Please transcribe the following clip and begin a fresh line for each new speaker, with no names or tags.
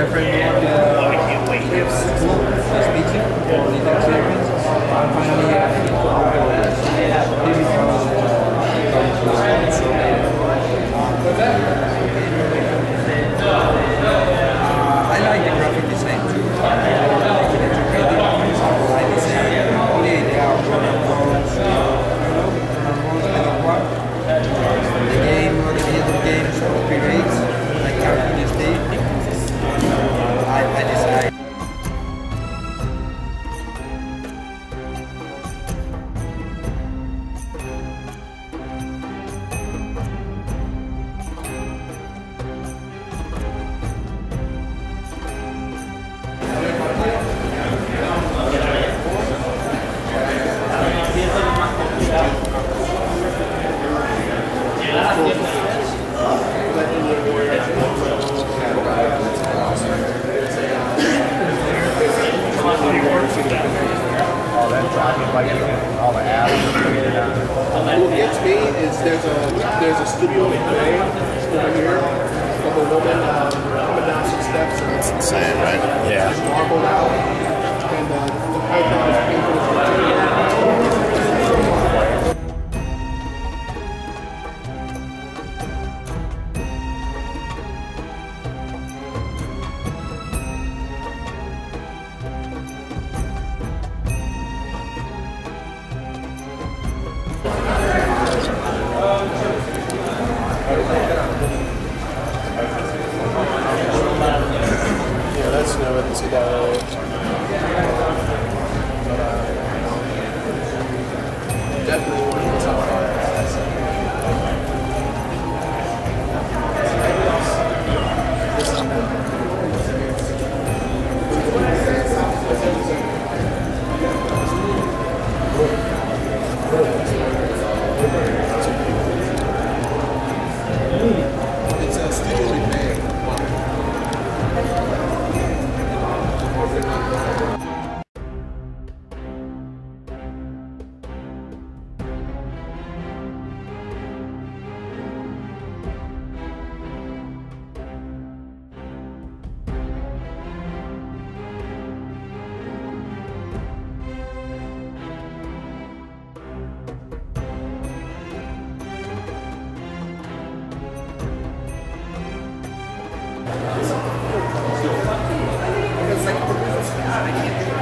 girlfriend uh, finally, uh, he came uh, like
all the apps created on.
What gets me is there's a there's a studio in Bay over here of a woman um, coming down some steps and
It's insane, right?
Yeah.
marbled out, and uh, the background is painted.
Thank you.